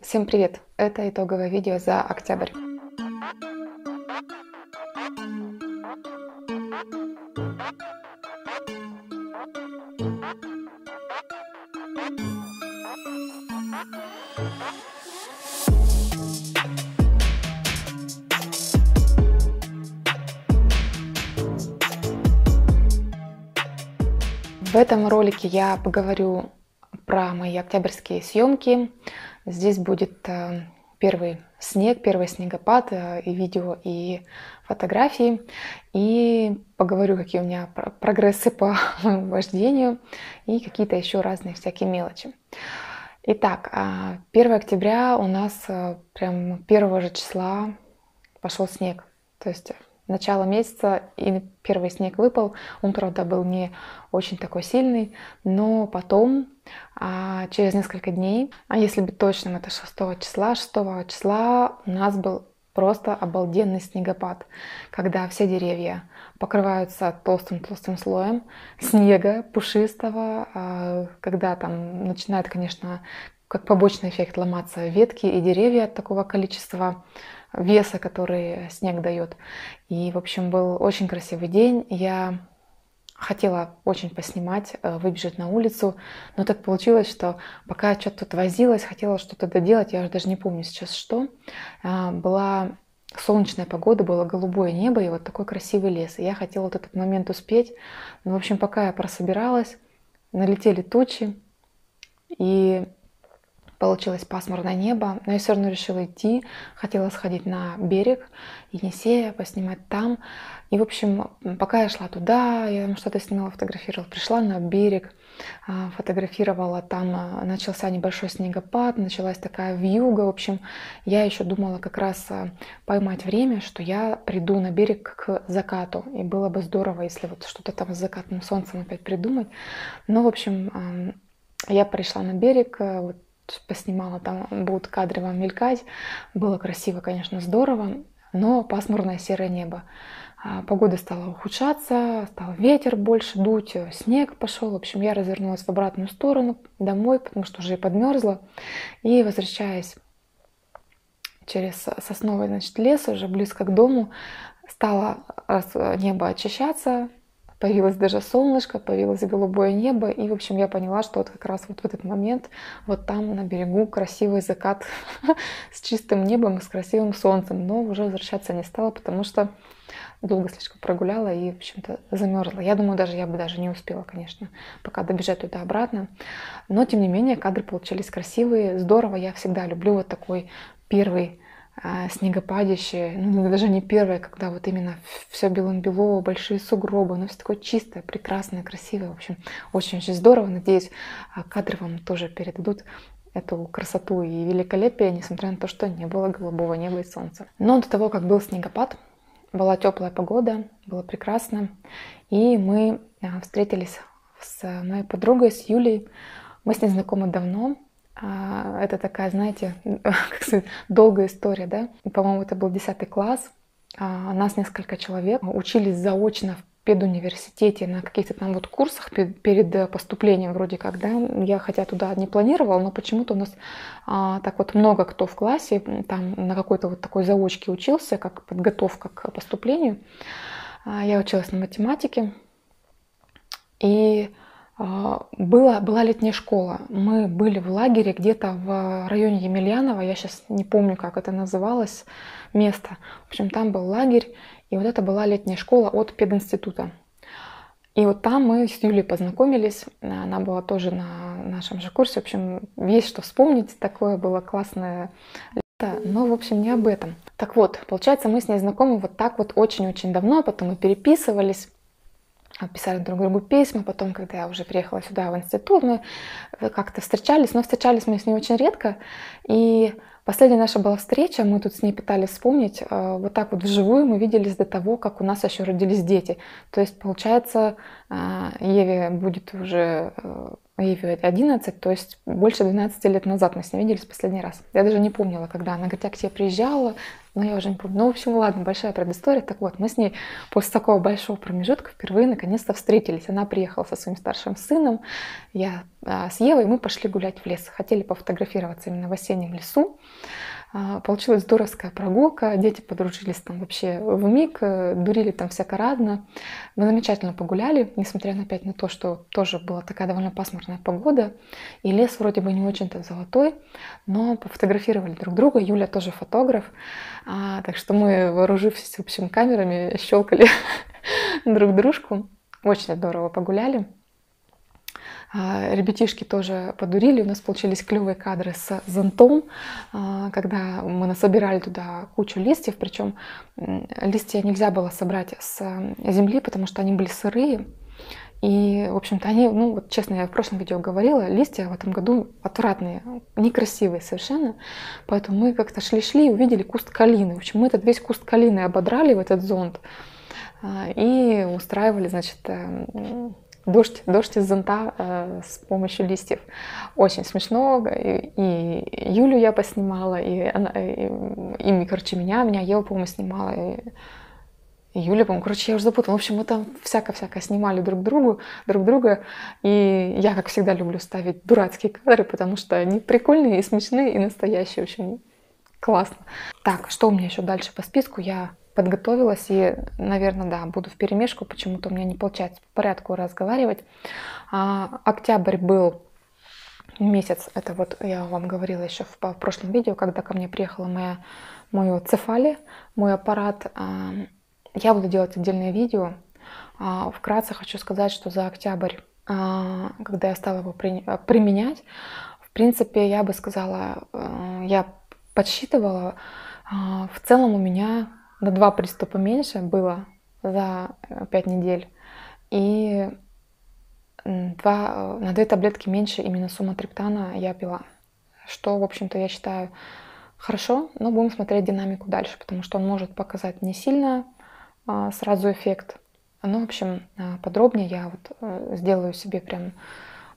Всем привет! Это итоговое видео за октябрь. В этом ролике я поговорю про мои октябрьские съемки. Здесь будет э, первый снег, первый снегопад, э, и видео, и фотографии. И поговорю, какие у меня прогрессы по вождению и какие-то еще разные всякие мелочи. Итак, 1 а, октября у нас э, прям первого же числа пошел снег. То есть начало месяца и первый снег выпал. Он, правда, был не очень такой сильный, но потом, а, через несколько дней, а если быть точным, это 6 числа, 6 числа у нас был просто обалденный снегопад, когда все деревья покрываются толстым-толстым слоем снега пушистого, а, когда там начинает, конечно, как побочный эффект ломаться ветки и деревья от такого количества веса, который снег дает. И, в общем, был очень красивый день. Я хотела очень поснимать, э, выбежать на улицу, но так получилось, что пока я что-то тут возилась, хотела что-то доделать, я уже даже не помню сейчас что, а, была солнечная погода, было голубое небо и вот такой красивый лес. И я хотела вот этот момент успеть. Но, в общем, пока я прособиралась, налетели тучи, и получилось пасмурное небо, но я все равно решила идти, хотела сходить на берег Енисея, поснимать там. И, в общем, пока я шла туда, я что-то снимала, фотографировала, пришла на берег, а, фотографировала, там а, начался небольшой снегопад, началась такая вьюга, в общем, я еще думала как раз а, поймать время, что я приду на берег к закату, и было бы здорово, если вот что-то там с закатным солнцем опять придумать. Но, в общем, я пришла на берег, вот поснимала, там будут кадры вам мелькать. Было красиво, конечно, здорово, но пасмурное серое небо. А, погода стала ухудшаться, стал ветер больше дуть, снег пошел. В общем, я развернулась в обратную сторону, домой, потому что уже подмерзла. И возвращаясь через сосновый значит, лес, уже близко к дому, стало небо очищаться, появилось даже солнышко, появилось голубое небо, и, в общем, я поняла, что вот как раз вот в этот момент, вот там на берегу красивый закат с чистым небом и с красивым солнцем, но уже возвращаться не стала, потому что долго слишком прогуляла и, в общем-то, замерзла. Я думаю, даже я бы даже не успела, конечно, пока добежать туда-обратно. Но, тем не менее, кадры получились красивые, здорово. Я всегда люблю вот такой первый снегопадище, ну даже не первое, когда вот именно все белым-бело, большие сугробы, но все такое чистое, прекрасное, красивое, в общем, очень-очень здорово. Надеюсь, а, кадры вам тоже передадут эту красоту и великолепие, несмотря на то, что не было голубого неба и солнца. Но до того, как был снегопад, была теплая погода, было прекрасно, и мы а, встретились с моей подругой, с Юлей. Мы с ней знакомы давно, а, это такая, знаете, как сказать, долгая история, да. По-моему, это был 10 класс. А, нас несколько человек учились заочно в педуниверситете на каких-то там вот курсах перед поступлением вроде как, да. Я хотя туда не планировала, но почему-то у нас а, так вот много кто в классе там на какой-то вот такой заочке учился, как подготовка к поступлению. Я училась на математике. И а, была, была летняя школа. Мы были в лагере где-то в районе Емельянова. Я сейчас не помню, как это называлось место. В общем, там был лагерь. И вот это была летняя школа от пединститута. И вот там мы с Юлей познакомились. Она была тоже на нашем же курсе. В общем, есть что вспомнить. Такое было классное лето. Но, в общем, не об этом. Так вот, получается, мы с ней знакомы вот так вот очень-очень давно. Потом мы переписывались писали друг другу письма, потом, когда я уже приехала сюда в институт, мы как-то встречались, но встречались мы с ней очень редко, и последняя наша была встреча, мы тут с ней пытались вспомнить, э, вот так вот вживую мы виделись до того, как у нас еще родились дети, то есть, получается, э, Еве будет уже Еве 11, то есть больше 12 лет назад мы с ней виделись последний раз. Я даже не помнила, когда она говорит, я к тебе приезжала, но я уже не помню. Ну, в общем, ладно, большая предыстория. Так вот, мы с ней после такого большого промежутка впервые наконец-то встретились. Она приехала со своим старшим сыном, я а, с Евой, мы пошли гулять в лес. Хотели пофотографироваться именно в осеннем лесу. А, получилась здоровская прогулка, дети подружились там вообще в миг, э, дурили там всяко радно. Мы замечательно погуляли, несмотря на опять на то, что тоже была такая довольно пасмурная погода. И лес вроде бы не очень-то золотой, но пофотографировали друг друга. Юля тоже фотограф, а, так что мы, вооружившись, в общем, камерами, щелкали друг дружку. Очень здорово погуляли. А, ребятишки тоже подурили, у нас получились клевые кадры с зонтом, а, когда мы насобирали туда кучу листьев, причем листья нельзя было собрать с земли, потому что они были сырые, и, в общем-то, они, ну, вот честно, я в прошлом видео говорила, листья в этом году отвратные, некрасивые совершенно. Поэтому мы как-то шли-шли и увидели куст калины. В общем, мы этот весь куст калины ободрали в этот зонт а, и устраивали, значит, э, дождь, дождь из зонта э, с помощью листьев. Очень смешно. И, и Юлю я поснимала, и, она, и, и, короче, меня, меня Ева, по-моему, снимала. И, и Юля, по-моему, короче, я уже запутала. В общем, мы там всяко-всяко снимали друг другу, друг друга. И я, как всегда, люблю ставить дурацкие кадры, потому что они прикольные и смешные, и настоящие. В общем, классно. Так, что у меня еще дальше по списку? Я подготовилась и, наверное, да, буду в перемешку, почему-то у меня не получается по порядку разговаривать. А, октябрь был месяц, это вот я вам говорила еще в, прошлом видео, когда ко мне приехала моя, мой цефали, мой аппарат. А, я буду делать отдельное видео. А, вкратце хочу сказать, что за октябрь, когда я стала его при, применять, в принципе, я бы сказала, а, я подсчитывала, в целом у меня на два приступа меньше было за э, пять недель. И два, э, на две таблетки меньше именно суматриптана я пила. Что, в общем-то, я считаю хорошо, но будем смотреть динамику дальше, потому что он может показать не сильно а, сразу эффект. Ну, в общем, а, подробнее я вот сделаю себе прям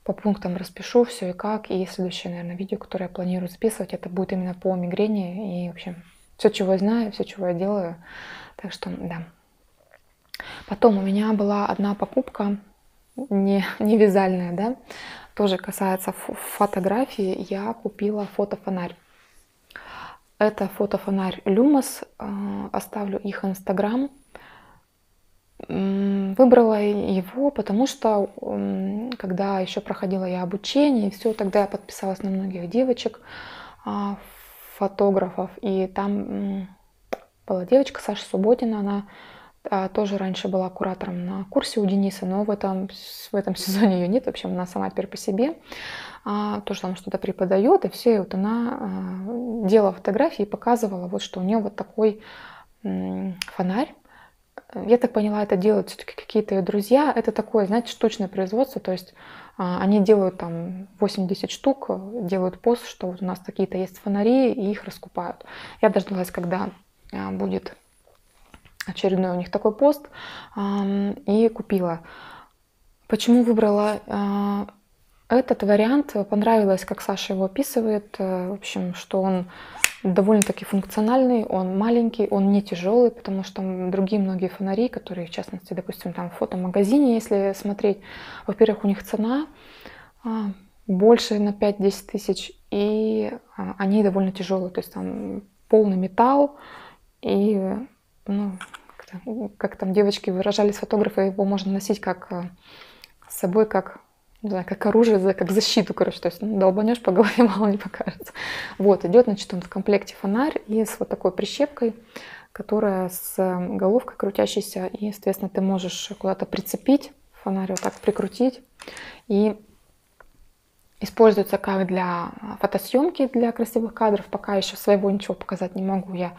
по пунктам распишу все и как. И следующее, наверное, видео, которое я планирую записывать, это будет именно по мигрени и, в общем, все, чего я знаю, все, чего я делаю. Так что, да. Потом у меня была одна покупка, не, не вязальная, да, тоже касается фотографии. Я купила фотофонарь. Это фотофонарь Lumos. Э, оставлю их инстаграм. Выбрала его, потому что когда еще проходила я обучение, все, тогда я подписалась на многих девочек а, фотографов. И там была девочка Саша Субботина, она а, тоже раньше была куратором на курсе у Дениса, но в этом, в этом сезоне ее нет. В общем, она сама теперь по себе. А, тоже там что-то преподает, и все. И вот она а, делала фотографии и показывала, вот, что у нее вот такой м, фонарь. Я так поняла, это делают все-таки какие-то ее друзья. Это такое, знаете, штучное производство. То есть они делают там 80 штук, делают пост, что вот у нас такие-то есть фонари, и их раскупают. Я дождалась, когда а, будет очередной у них такой пост, и купила. Почему выбрала а, этот вариант? Понравилось, как Саша его описывает. Э, в общем, что он довольно-таки функциональный, он маленький, он не тяжелый, потому что другие многие фонари, которые, в частности, допустим, там в фотомагазине, если смотреть, во-первых, у них цена а, больше на 5-10 тысяч, и а, они довольно тяжелые, то есть там полный металл, и, ну, как, там девочки выражались, фотографы, его можно носить как а, с собой, как не знаю, как оружие, как защиту, короче, то есть ну, долбанешь по голове, мало не покажется. Вот, идет, значит, он в комплекте фонарь и с вот такой прищепкой, которая с головкой крутящейся, и, соответственно, ты можешь куда-то прицепить фонарь, вот так прикрутить, и используется как для фотосъемки, для красивых кадров, пока еще своего ничего показать не могу, я,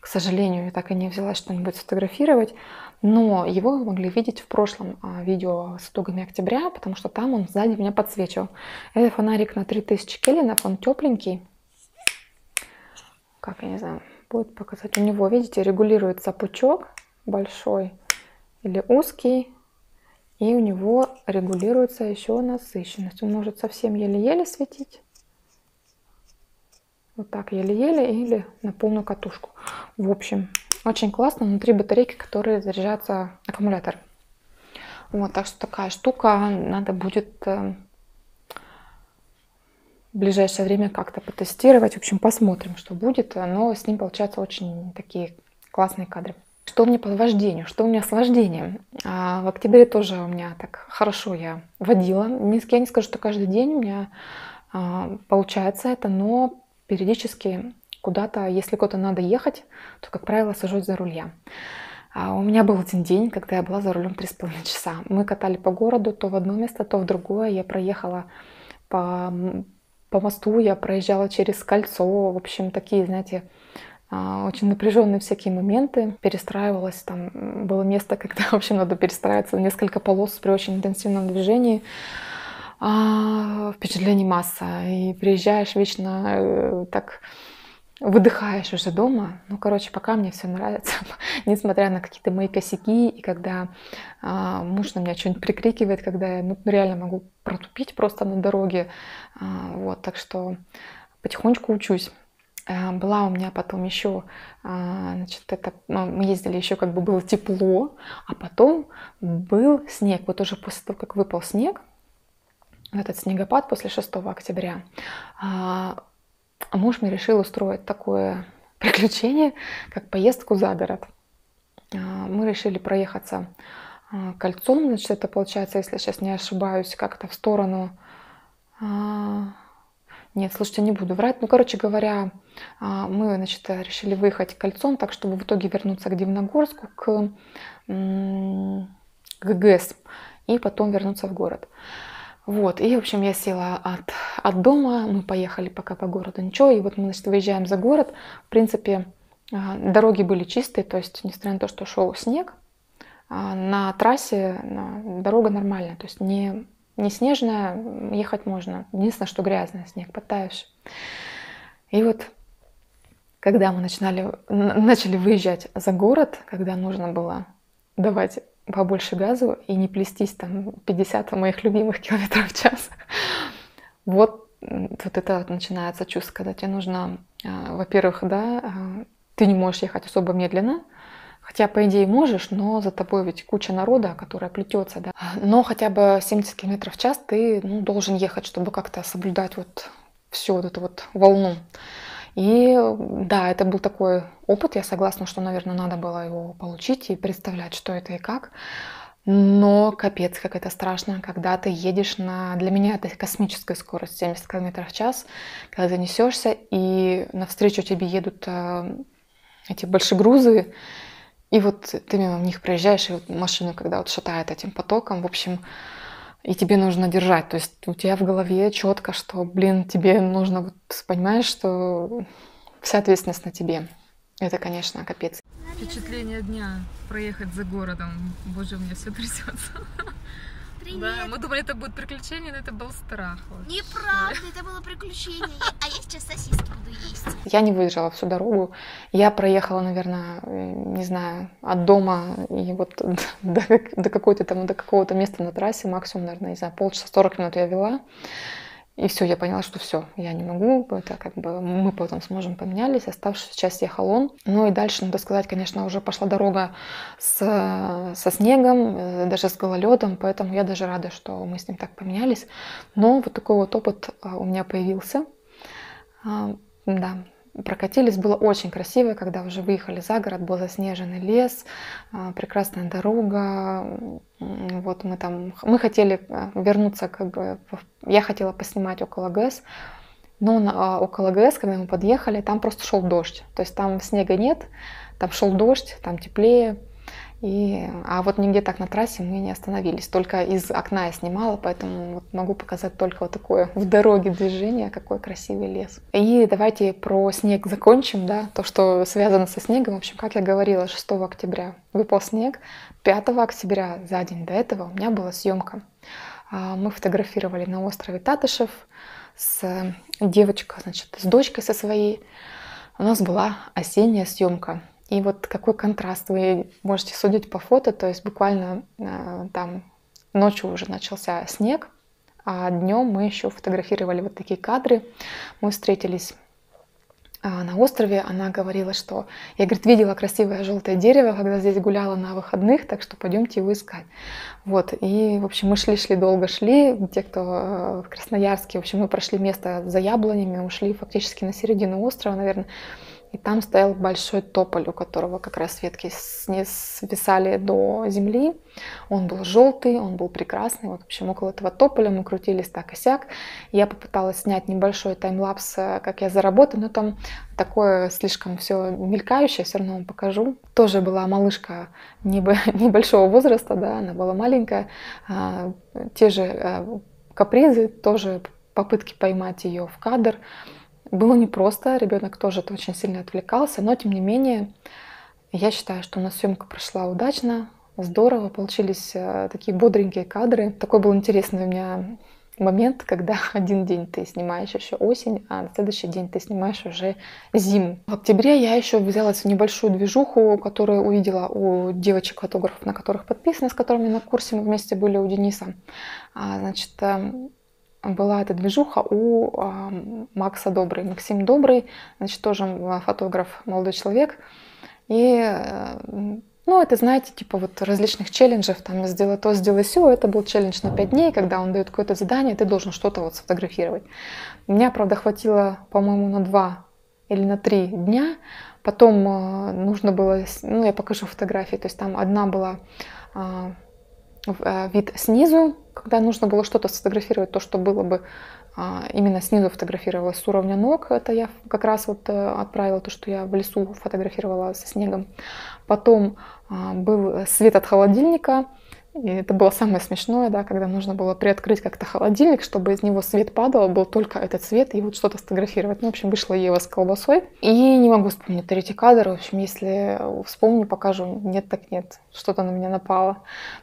к сожалению, я так и не взялась что-нибудь сфотографировать, но его вы могли видеть в прошлом а, видео с итогами октября, потому что там он сзади меня подсвечивал. Это фонарик на 3000 кельвинов, он тепленький. Как, я не знаю, будет показать. У него, видите, регулируется пучок большой или узкий. И у него регулируется еще насыщенность. Он может совсем еле-еле светить. Вот так еле-еле или на полную катушку. В общем, очень классно. Внутри батарейки, которые заряжаются аккумулятор. Вот, так что такая штука. Надо будет э, в ближайшее время как-то потестировать. В общем, посмотрим, что будет. Но с ним получаются очень такие классные кадры. Что у меня по вождению, что у меня с вождением? А в октябре тоже у меня так хорошо я водила. Я не скажу, что каждый день у меня а, получается это, но периодически куда-то, если куда-то надо ехать, то, как правило, сажусь за руля. А у меня был один день, когда я была за рулем 3,5 часа. Мы катали по городу то в одно место, то в другое. Я проехала по, по мосту, я проезжала через кольцо. В общем, такие, знаете, а, очень напряженные всякие моменты. Перестраивалась, там было место, когда, в общем, надо перестраиваться несколько полос при очень интенсивном движении. А, впечатлений масса. И приезжаешь вечно э, так выдыхаешь уже дома. Ну, короче, пока мне все нравится, несмотря на какие-то мои косяки, и когда а, муж на меня что-нибудь прикрикивает, когда я ну, реально могу протупить просто на дороге. А, вот, так что потихонечку учусь. А, была у меня потом еще, а, значит, это, ну, мы ездили еще, как бы было тепло, а потом был снег. Вот уже после того, как выпал снег, этот снегопад после 6 октября, а, муж мне решил устроить такое приключение, как поездку за город. А, мы решили проехаться а, кольцом, значит, это получается, если я сейчас не ошибаюсь, как-то в сторону... Нет, слушайте, не буду врать. Ну, короче говоря, мы, значит, решили выехать кольцом, так чтобы в итоге вернуться к Дивногорску, к, ГЭС, и потом вернуться в город. Вот, и, в общем, я села от, от дома, мы поехали пока по городу, ничего, и вот мы, значит, выезжаем за город. В принципе, а, дороги были чистые, то есть, несмотря на то, что шел снег, а, на трассе дорога нормальная, то есть не, не снежная, ехать можно. Единственное, что грязный снег, подтаявший. И вот когда мы начинали, начали выезжать за город, когда нужно было давать побольше газу и не плестись там 50 моих любимых километров в час. Вот, вот это начинается чувство, когда тебе нужно, а, во-первых, да, а, ты не можешь ехать особо медленно, Хотя, по идее, можешь, но за тобой ведь куча народа, которая плетется, да. Но хотя бы 70 км в час ты ну, должен ехать, чтобы как-то соблюдать вот всю вот эту вот волну. И да, это был такой опыт, я согласна, что, наверное, надо было его получить и представлять, что это и как. Но капец, как это страшно, когда ты едешь на... Для меня это космическая скорость, 70 км в час, когда ты несешься, и навстречу тебе едут э, эти большие грузы, и вот ты мимо них проезжаешь, и вот машину, когда вот шатает этим потоком, в общем, и тебе нужно держать. То есть у тебя в голове четко, что, блин, тебе нужно, вот, понимаешь, что вся ответственность на тебе. Это, конечно, капец. Впечатление дня проехать за городом. Боже, меня все трясется. Привет. Да, мы думали, это будет приключение, но это был страх. Вообще. Неправда, это было приключение. А я сейчас сосиски буду есть. Я не выдержала всю дорогу. Я проехала, наверное, не знаю, от дома и вот до, до какой-то там, до какого-то места на трассе, максимум, наверное, не знаю, полчаса, 40 минут я вела. И все, я поняла, что все, я не могу, это как бы мы потом с мужем поменялись, оставшуюся часть ехал он. Ну и дальше, надо сказать, конечно, уже пошла дорога с, со снегом, э, даже с гололедом, поэтому я даже рада, что мы с ним так поменялись. Но вот такой вот опыт а, у меня появился. А, да, прокатились, было очень красиво, когда уже выехали за город, был заснеженный лес, а, прекрасная дорога, вот мы там, мы хотели а, вернуться, как бы, я хотела поснимать около ГЭС, но на, а, около ГЭС, когда мы подъехали, там просто шел дождь, то есть там снега нет, там шел дождь, там теплее, и, а вот нигде так на трассе мы не остановились. Только из окна я снимала, поэтому вот могу показать только вот такое в дороге движение, какой красивый лес. И давайте про снег закончим, да, то, что связано со снегом. В общем, как я говорила, 6 октября выпал снег, 5 октября, за день до этого, у меня была съемка. А, мы фотографировали на острове Татышев с девочкой, значит, с дочкой со своей. У нас была осенняя съемка. И вот какой контраст вы можете судить по фото, то есть буквально э, там ночью уже начался снег, а днем мы еще фотографировали вот такие кадры. Мы встретились а, на острове, она говорила, что я, говорит, видела красивое желтое дерево, когда здесь гуляла на выходных, так что пойдемте его искать. Вот, и, в общем, мы шли-шли, долго шли, те, кто э, в Красноярске, в общем, мы прошли место за яблонями, ушли фактически на середину острова, наверное, и там стоял большой тополь, у которого как раз ветки свисали до земли. Он был желтый, он был прекрасный. Вот, в общем, около этого тополя мы крутились так и сяк. Я попыталась снять небольшой таймлапс, э, как я заработаю, но там такое слишком все мелькающее, все равно вам покажу. Тоже была малышка небольшого возраста, да, она была маленькая. А, те же э, капризы, тоже попытки поймать ее в кадр. Было непросто, ребенок тоже очень сильно отвлекался, но тем не менее, я считаю, что у нас съемка прошла удачно, здорово, получились э, такие бодренькие кадры. Такой был интересный у меня момент, когда один день ты снимаешь еще осень, а на следующий день ты снимаешь уже зиму. В октябре я еще взялась в небольшую движуху, которую увидела у девочек-фотографов, на которых подписаны, с которыми на курсе мы вместе были у Дениса. А, значит, эм, была эта движуха у а, Макса Добрый. Максим Добрый, значит, тоже фотограф, молодой человек. И, э, ну, это, знаете, типа вот различных челленджев, там, сделай то, сделай все. Это был челлендж на 5 дней, когда он дает какое-то задание, ты должен что-то вот сфотографировать. Меня, правда, хватило, по-моему, на 2 или на 3 дня. Потом э, нужно было, ну, я покажу фотографии, то есть там одна была а, вид снизу, когда нужно было что-то сфотографировать, то, что было бы а, именно снизу фотографировалось с уровня ног. Это я как раз вот э, отправила то, что я в лесу фотографировала со снегом. Потом а, был свет от холодильника, и это было самое смешное, да, когда нужно было приоткрыть как-то холодильник, чтобы из него свет падал, был только этот свет, и вот что-то сфотографировать. Ну, в общем, вышла Ева с колбасой. И не могу вспомнить третий кадр. В общем, если вспомню, покажу. Нет, так нет. Что-то на меня напало.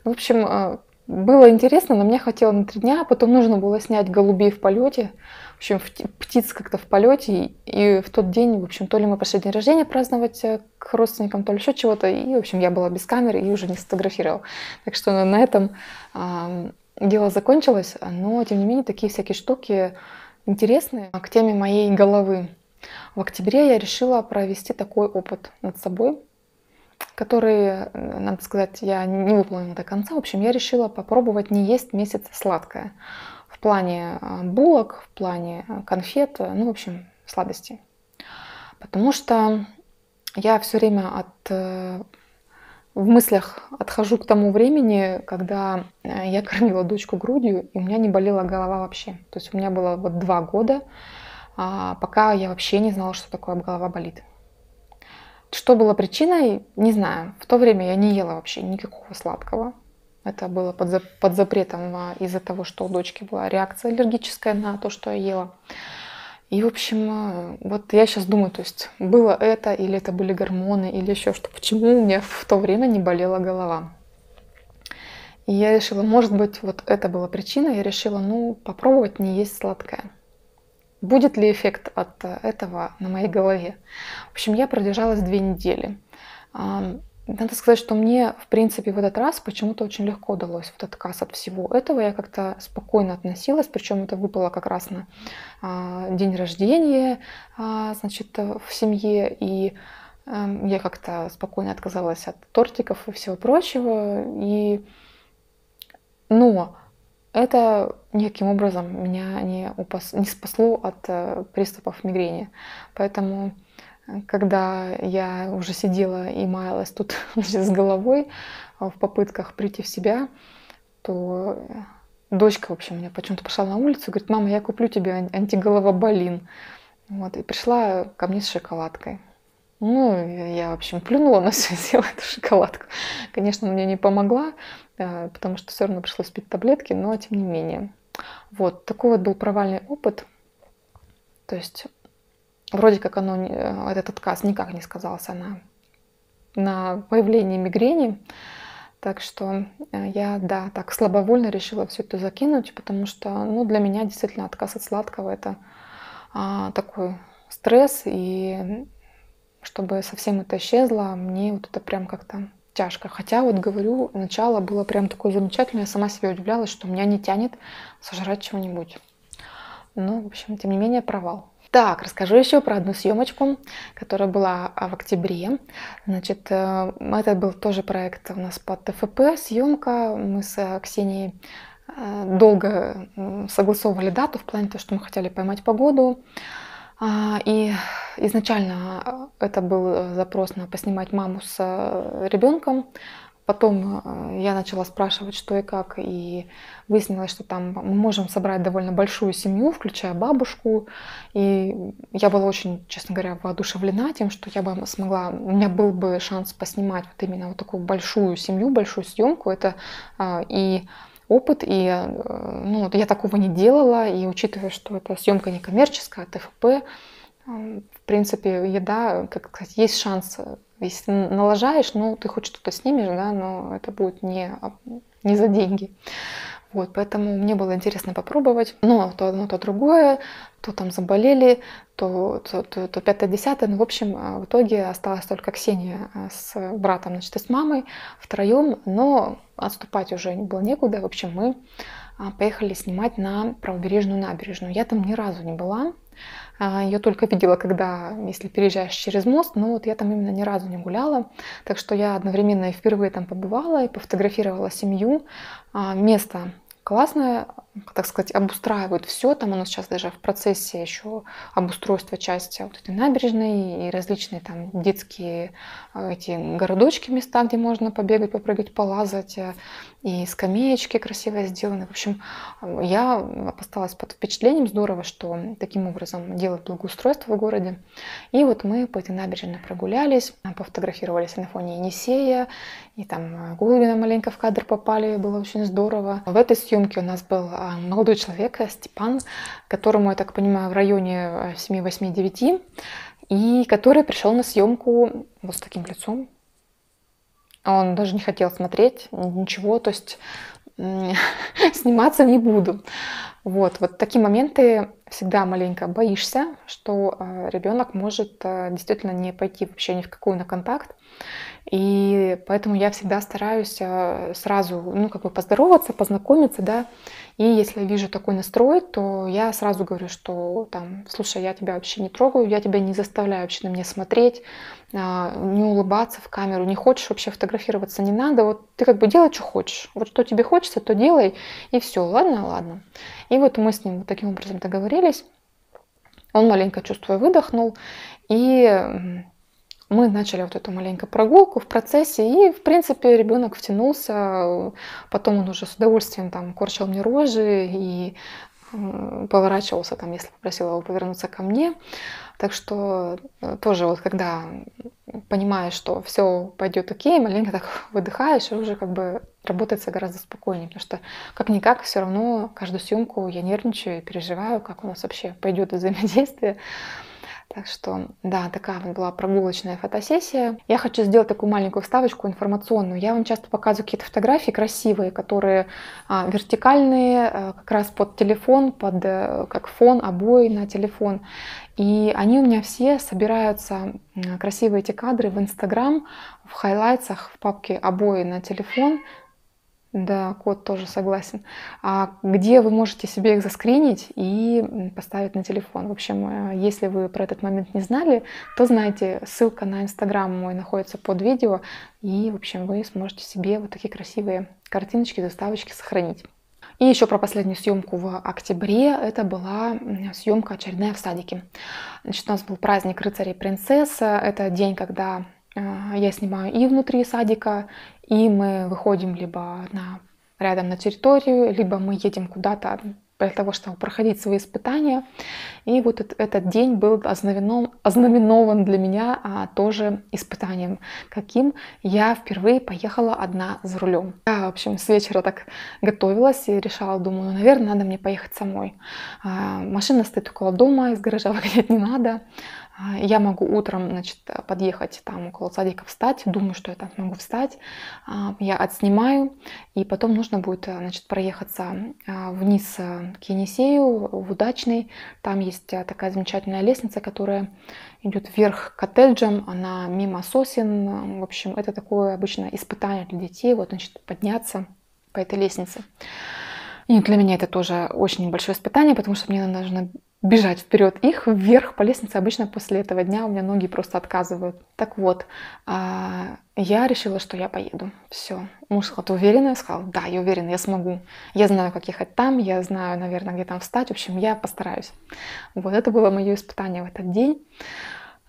Ну, в общем, э, было интересно, но мне хватило на три дня. Потом нужно было снять голубей в полете общем, птиц как-то в полете. И в тот день, в общем, то ли мы пошли день рождения праздновать э, к родственникам, то ли еще чего-то. И, в общем, я была без камеры и уже не сфотографировала. Так что на этом дело закончилось. Но, тем не менее, такие всякие штуки интересные. К теме моей головы. В октябре я решила провести такой опыт над собой, который, надо сказать, я не выполнила до конца. В общем, я решила попробовать не есть месяц сладкое плане а, булок, в плане а, конфет, ну, в общем, сладостей. Потому что я все время от, э, в мыслях отхожу к тому времени, когда э, я кормила дочку грудью, и у меня не болела голова вообще. То есть у меня было вот два года, а, пока я вообще не знала, что такое голова болит. Что было причиной, не знаю. В то время я не ела вообще никакого сладкого. Это было под, за, под запретом а, из-за того, что у дочки была реакция аллергическая на то, что я ела. И, в общем, а, вот я сейчас думаю, то есть было это, или это были гормоны, или еще что. Почему у меня в то время не болела голова? И я решила, может быть, вот это была причина. Я решила, ну, попробовать не есть сладкое. Будет ли эффект от э, этого на моей голове? В общем, я продержалась две недели. Надо сказать, что мне, в принципе, в этот раз почему-то очень легко удалось вот отказ от всего этого. Я как-то спокойно относилась, причем это выпало как раз на а, день рождения, а, значит, в семье, и а, я как-то спокойно отказалась от тортиков и всего прочего. И... Но это никаким образом меня не, упас... не спасло от э, приступов мигрени. Поэтому когда я уже сидела и маялась тут с головой а, в попытках прийти в себя, то дочка, в общем, меня почему-то пошла на улицу, говорит, мама, я куплю тебе антиголовоболин. Вот, и пришла ко мне с шоколадкой. Ну, я, в общем, плюнула на все, съела эту шоколадку. Конечно, мне не помогла, потому что все равно пришлось пить таблетки, но тем не менее. Вот, такой вот был провальный опыт. То есть вроде как оно, э, этот отказ никак не сказался на, на появлении мигрени. Так что э, я, да, так слабовольно решила все это закинуть, потому что, ну, для меня действительно отказ от сладкого это а, такой стресс, и чтобы совсем это исчезло, мне вот это прям как-то тяжко. Хотя вот говорю, начало было прям такое замечательное. Я сама себе удивлялась, что меня не тянет сожрать чего-нибудь. Но, в общем, тем не менее, провал. Так, расскажу еще про одну съемочку, которая была а, в октябре. Значит, э, это был тоже проект у нас под ТФП, съемка. Мы с э, Ксенией э, долго согласовывали дату в плане того, что мы хотели поймать погоду. А, и изначально это был запрос на поснимать маму с ребенком. Потом э, я начала спрашивать, что и как, и выяснилось, что там мы можем собрать довольно большую семью, включая бабушку. И я была очень, честно говоря, воодушевлена тем, что я бы смогла, у меня был бы шанс поснимать вот именно вот такую большую семью, большую съемку. Это и опыт, и э, ну, я такого не делала, и учитывая, что это съемка не коммерческая, а ТФП, в принципе, еда, как сказать, есть шанс если налажаешь, ну, ты хоть что-то снимешь, да, но это будет не, не за деньги. Вот, поэтому мне было интересно попробовать. Но то одно, то другое, то там заболели, то, то, то, то пятое, десятое. Ну, в общем, а, в итоге осталась только Ксения а, с братом, значит, и с мамой втроем, но отступать уже не было некуда. В общем, мы а, поехали снимать на правобережную набережную. Я там ни разу не была. А, Ее только видела, когда, если переезжаешь через мост, но вот я там именно ни разу не гуляла. Так что я одновременно и впервые там побывала, и пофотографировала семью. А, место классное, так сказать, обустраивают все. Там у нас сейчас даже в процессе еще обустройства части вот этой набережной и различные там детские э, эти городочки, места, где можно побегать, попрыгать, полазать. Э, и скамеечки красиво сделаны. В общем, я осталась под впечатлением здорово, что таким образом делают благоустройство в городе. И вот мы по этой набережной прогулялись, пофотографировались на фоне Енисея, и там голуби маленько в кадр попали, было очень здорово. В этой съемке у нас был молодой человек, Степан, которому, я так понимаю, в районе 7, 8, 9, и который пришел на съемку вот с таким лицом. Он даже не хотел смотреть ничего, то есть сниматься не буду. Вот, вот такие моменты всегда маленько боишься, что э, ребенок может э, действительно не пойти вообще ни в какой на контакт. И поэтому я всегда стараюсь э, сразу, ну, как бы поздороваться, познакомиться, да. И если я вижу такой настрой, то я сразу говорю, что там, слушай, я тебя вообще не трогаю, я тебя не заставляю вообще на меня смотреть, а, не улыбаться в камеру, не хочешь вообще фотографироваться, не надо. Вот ты как бы делай, что хочешь. Вот что тебе хочется, то делай, и все, ладно, ладно. И вот мы с ним вот таким образом договорились. Он маленько, чувствуя, выдохнул. И мы начали вот эту маленькую прогулку в процессе, и, в принципе, ребенок втянулся. Потом он уже с удовольствием там корчил мне рожи и поворачивался, там, если попросила его повернуться ко мне. Так что э, тоже вот когда понимаешь, что все пойдет окей, маленько так выдыхаешь, и уже как бы работается гораздо спокойнее, потому что как-никак все равно каждую съемку я нервничаю и переживаю, как у нас вообще пойдет взаимодействие. Так что, да, такая вот была прогулочная фотосессия. Я хочу сделать такую маленькую вставочку информационную. Я вам часто показываю какие-то фотографии красивые, которые а, вертикальные, а, как раз под телефон, под а, как фон, обои на телефон. И они у меня все собираются, красивые эти кадры в Инстаграм, в хайлайтсах, в папке обои на телефон да, код тоже согласен. А где вы можете себе их заскринить и поставить на телефон. В общем, э, если вы про этот момент не знали, то знаете, ссылка на Инстаграм мой находится под видео. И, в общем, вы сможете себе вот такие красивые картиночки, заставочки сохранить. И еще про последнюю съемку в октябре. Это была съемка очередная в садике. Значит, у нас был праздник рыцарей принцесса. Это день, когда э, я снимаю и внутри садика, и мы выходим либо на, рядом на территорию, либо мы едем куда-то для того, чтобы проходить свои испытания. И вот этот день был ознаменован, ознаменован для меня а, тоже испытанием, каким я впервые поехала одна за рулем. Я, в общем, с вечера так готовилась и решала, думаю, ну, наверное, надо мне поехать самой. А, машина стоит около дома, из гаража выгонять не надо. А, я могу утром, значит, подъехать там около садика встать, думаю, что я там могу встать, а, я отснимаю, и потом нужно будет, значит, проехаться а, вниз к Енисею, в Удачный, там есть такая замечательная лестница, которая идет вверх к коттеджам, она мимо сосен, в общем, это такое обычно испытание для детей, вот, значит, подняться по этой лестнице. И для меня это тоже очень большое испытание, потому что мне нужно бежать вперед их вверх по лестнице. Обычно после этого дня у меня ноги просто отказывают. Так вот, а, я решила, что я поеду. Все. Муж сказал, ты уверена? Я сказала, да, я уверена, я смогу. Я знаю, как ехать там, я знаю, наверное, где там встать. В общем, я постараюсь. Вот это было мое испытание в этот день.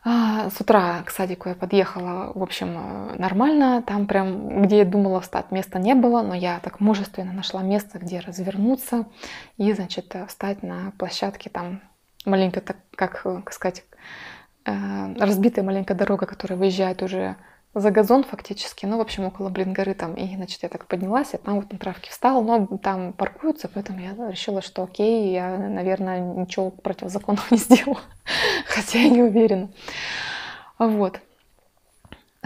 А, с утра к садику я подъехала, в общем, э, нормально. Там прям, где я думала встать, места не было, но я так мужественно нашла место, где развернуться и, значит, э, встать на площадке там маленько, так, как, э, как сказать, разбитая маленькая дорога, которая выезжает уже за газон фактически, ну, в общем, около Блин горы там. И, значит, я так поднялась, я там вот на травке встала, но там паркуются, поэтому я решила, что окей, я, наверное, ничего противозаконного не сделала, хотя я не уверена. Вот.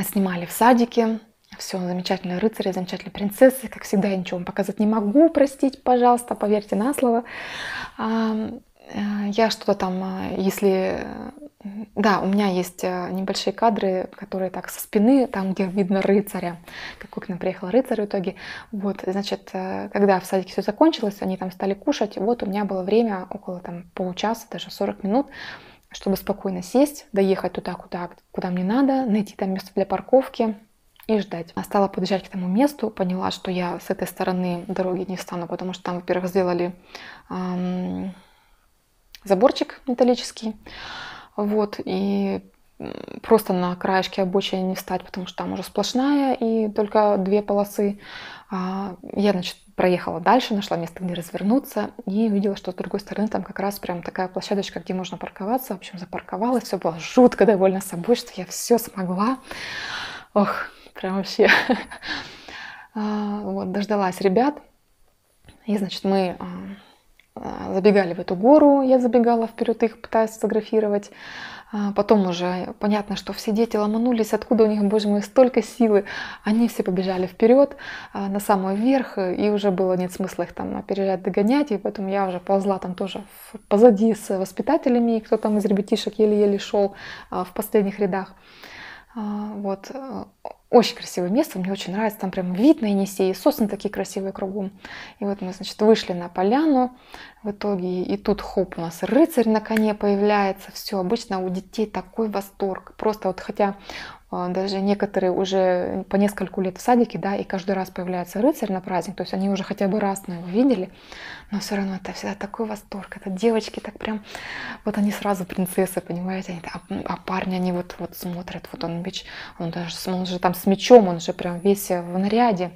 Снимали в садике, все, замечательные рыцари, замечательные принцессы. Как всегда, я ничего вам показать не могу, простите, пожалуйста, поверьте на слово. Э, я что-то там, э, если... Да, у меня есть э, небольшие кадры, которые так со спины, там, где видно рыцаря, какой к нам приехал рыцарь в итоге. Вот, значит, когда в садике все закончилось, они там стали кушать, вот у меня было время около там получаса, даже 40 минут, чтобы спокойно сесть, доехать туда, куда, куда мне надо, найти там место для парковки, и ждать. Стала подъезжать к тому месту, поняла, что я с этой стороны дороги не встану, потому что там, во-первых, сделали эм, заборчик металлический. Вот, и просто на краешке обочины не встать, потому что там уже сплошная и только две полосы. А, я, значит, проехала дальше, нашла место, где развернуться, и увидела, что с другой стороны там как раз прям такая площадочка, где можно парковаться. В общем, запарковалась, все было жутко довольна собой, что я все смогла. Ох, прям вообще. А, вот, дождалась ребят. И, значит, мы а, забегали в эту гору, я забегала вперед их, пытаясь сфотографировать. А, потом уже понятно, что все дети ломанулись, откуда у них, боже мой, столько силы. Они все побежали вперед, а, на самый верх, и уже было нет смысла их там опережать, догонять, и поэтому я уже ползла там тоже позади с воспитателями, кто там из ребятишек еле-еле шел в последних рядах. Вот. Очень красивое место, мне очень нравится, там прям вид на Енисей, сосны такие красивые кругом. И вот мы, значит, вышли на поляну в итоге, и тут хоп, у нас рыцарь на коне появляется, все, обычно у детей такой восторг, просто вот хотя а, даже некоторые уже по нескольку лет в садике, да, и каждый раз появляется рыцарь на праздник, то есть они уже хотя бы раз на его видели, но все равно это всегда такой восторг. Это девочки так прям, вот они сразу принцессы, понимаете, они, а, а парни, они вот, вот смотрят, вот он меч, он даже он же там с мечом, он же прям весь в наряде.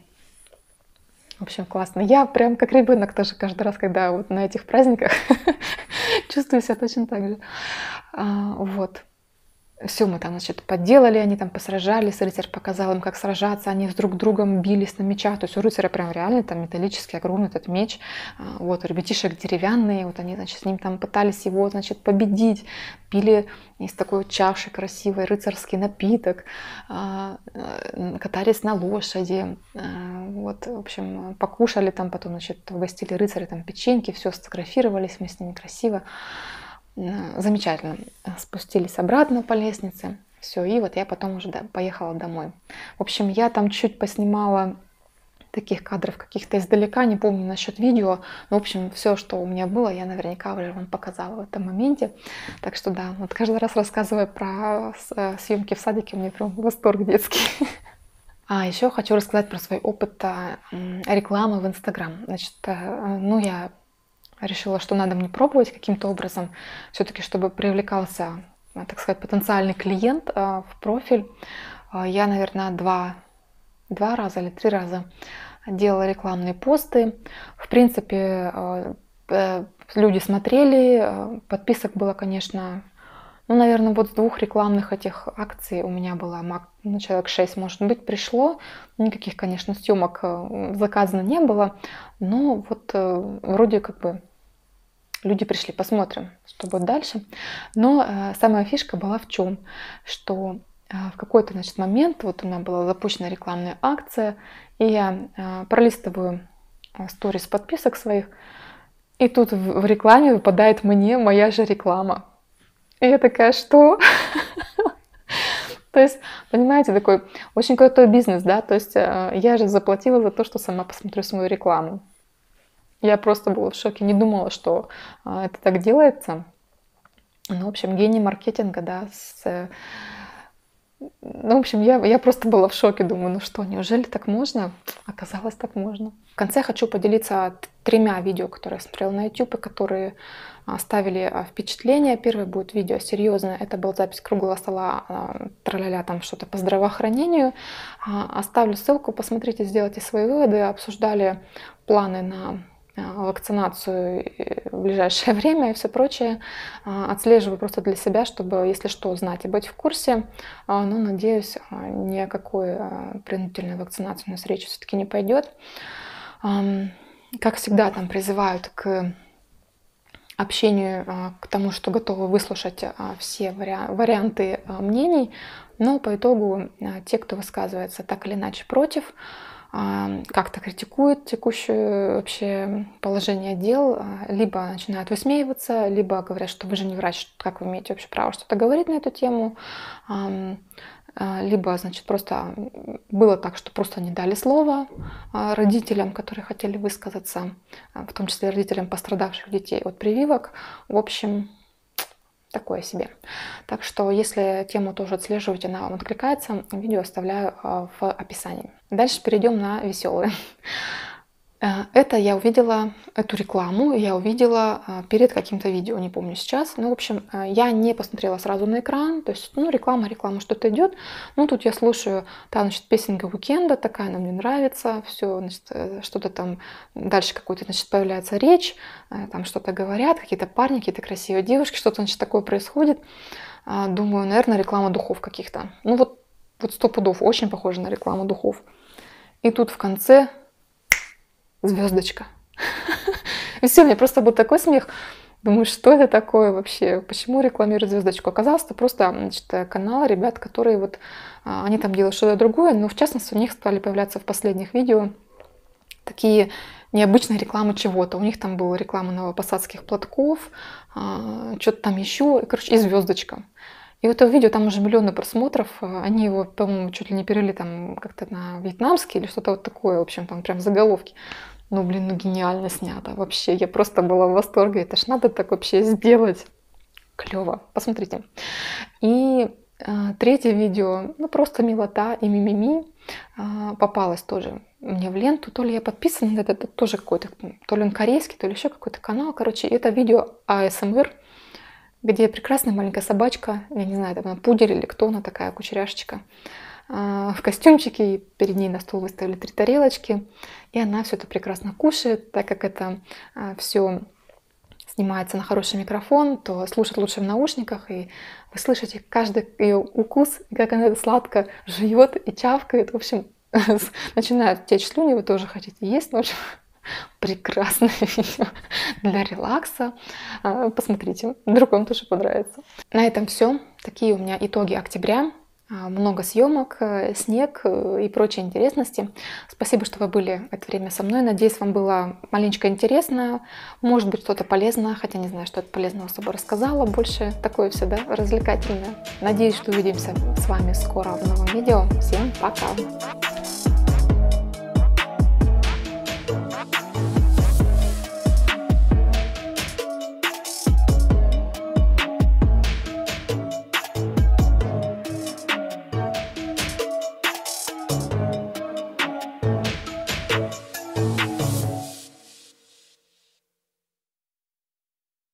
В общем, классно. Я прям как ребенок тоже каждый раз, когда вот на этих праздниках чувствую себя точно так же. А, вот все мы там, значит, подделали, они там посражались, рыцарь показал им, как сражаться, они с друг другом бились на мечах, то есть у рыцаря прям реально там металлический огромный этот меч, а, вот, ребятишек деревянные, вот они, значит, с ним там пытались его, значит, победить, пили из такой чаши красивой рыцарский напиток, а, э, катались на лошади, а, вот, в общем, покушали там, потом, значит, угостили рыцаря там печеньки, все, сфотографировались мы с ними красиво, замечательно. Спустились обратно по лестнице. Все, и вот я потом уже поехала домой. В общем, я там чуть поснимала таких кадров каких-то издалека, не помню насчет видео, но, в общем, все, что у меня было, я наверняка уже вам показала в этом моменте. Так что да, вот каждый раз рассказывая про э, съемки в садике, у меня прям восторг детский. А еще хочу рассказать про свой опыт а, рекламы в Инстаграм. Значит, э, ну я решила, что надо мне пробовать каким-то образом, все-таки, чтобы привлекался, э, так сказать, потенциальный клиент э, в профиль. Э, я, наверное, два, два раза или три раза делала рекламные посты. В принципе, люди смотрели, подписок было, конечно, ну, наверное, вот с двух рекламных этих акций у меня было ну, человек 6, может быть, пришло. Никаких, конечно, съемок заказано не было, но вот вроде как бы люди пришли, посмотрим, что будет дальше. Но э, самая фишка была в чем, что э, в какой-то значит, момент вот у меня была запущена рекламная акция, и я э, пролистываю э, сторис подписок своих, и тут в, в рекламе выпадает мне моя же реклама. И я такая, что? То есть, понимаете, такой очень крутой бизнес, да, то есть э, я же заплатила за то, что сама посмотрю свою рекламу. Я просто была в шоке, не думала, что э, это так делается. Ну, в общем, гений маркетинга, да, с... Ну, в общем, я, я просто была в шоке, думаю, ну что, неужели так можно? Оказалось, так можно. В конце хочу поделиться тремя видео, которые я смотрела на YouTube, и которые оставили а, впечатление. Первое будет видео серьезное. Это был запись круглого стола, а, траля там что-то по здравоохранению. А, оставлю ссылку, посмотрите, сделайте свои выводы. Обсуждали планы на вакцинацию в ближайшее время и все прочее. Отслеживаю просто для себя, чтобы, если что, знать и быть в курсе. Но, надеюсь, ни о какой принудительной вакцинации у нас речь все-таки не пойдет. Как всегда, там призывают к общению, а, к тому, что готовы выслушать а, все варианты а, мнений, но по итогу те, кто высказывается так или иначе против, как-то критикует текущее вообще положение дел, либо начинают высмеиваться, либо говорят, что вы же не врач, как вы имеете вообще право что-то говорить на эту тему. А, либо, значит, просто было так, что просто не дали слова а, родителям, которые хотели высказаться, а, в том числе родителям пострадавших детей от прививок. В общем, такое себе. Так что, если тему тоже отслеживаете, она вам откликается, видео оставляю в описании. Дальше перейдем на веселые. Э, это я увидела, эту рекламу я увидела э, перед каким-то видео, не помню сейчас. Ну, в общем, э, я не посмотрела сразу на экран, то есть, ну, реклама, реклама, что-то идет. Ну, тут я слушаю, там, значит, песенка Уикенда, такая она мне нравится, все, значит, что-то там, дальше какой-то, значит, появляется речь, там что-то говорят, какие-то парни, какие-то красивые девушки, что-то, значит, такое происходит. Думаю, наверное, реклама духов каких-то. Ну, вот, вот сто пудов, очень похоже на рекламу духов. И тут в конце звездочка. И все, у меня просто был такой смех. Думаю, что это такое вообще? Почему рекламируют звездочку? Оказалось, это просто значит, канал ребят, которые вот, а, они там делают что-то другое, но в частности у них стали появляться в последних видео такие необычные рекламы чего-то. У них там была реклама новопосадских платков, а, что-то там еще, и, короче, и звездочка. И вот это видео, там уже миллионы просмотров, а, они его, по-моему, чуть ли не перевели там как-то на вьетнамский или что-то вот такое, в общем, там прям заголовки. Ну, блин, ну гениально снято вообще. Я просто была в восторге. Это ж надо так вообще сделать. Клево. Посмотрите. И э, третье видео, ну просто милота и мимими э, попалось тоже мне в ленту. То ли я подписана на это, это тоже какой-то, то ли он корейский, то ли еще какой-то канал. Короче, это видео АСМР, где прекрасная маленькая собачка, я не знаю, это пудель или кто она такая, кучеряшечка, в костюмчике, и перед ней на стол выставили три тарелочки, и она все это прекрасно кушает, так как это а, все снимается на хороший микрофон, то слушать лучше в наушниках, и вы слышите каждый ее укус, как она сладко жует и чавкает. В общем, начинают течь слюни, вы тоже хотите есть, в общем, прекрасное видео для релакса. А, посмотрите, вдруг тоже понравится. На этом все. Такие у меня итоги октября. А, много съемок, э, снег э, и прочие интересности. Спасибо, что вы были это время со мной. Надеюсь, вам было маленько интересно, может быть, что-то полезно, хотя не знаю, что это полезного с собой рассказала. Больше такое все, да, развлекательное. Надеюсь, что увидимся с вами скоро в новом видео. Всем пока!